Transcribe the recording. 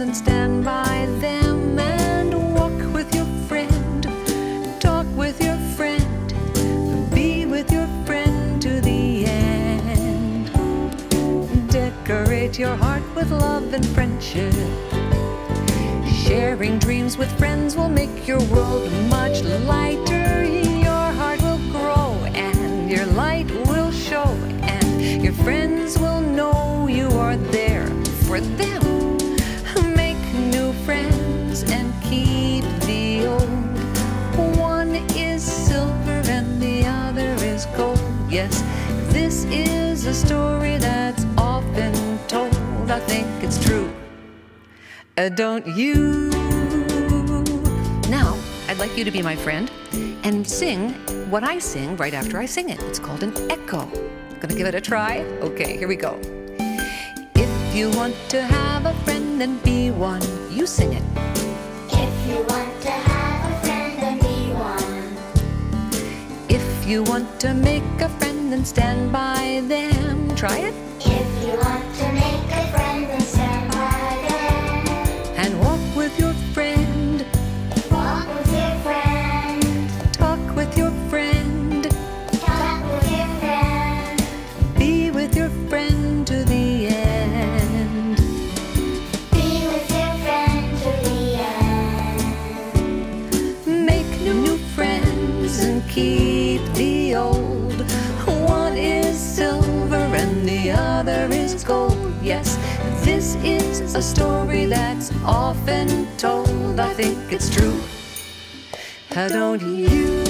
and stand by them and walk with your friend, talk with your friend, be with your friend to the end. Decorate your heart with love and friendship. Sharing dreams with friends will make your world much lighter. Yes, this is a story that's often told. I think it's true. Uh, don't you? Now, I'd like you to be my friend and sing what I sing right after I sing it. It's called an echo. Gonna give it a try? Okay, here we go. If you want to have a friend and be one, you sing it. You want to make a friend and stand by them, try it. If you want to Yes, this is a story that's often told. I think it's true. How don't you?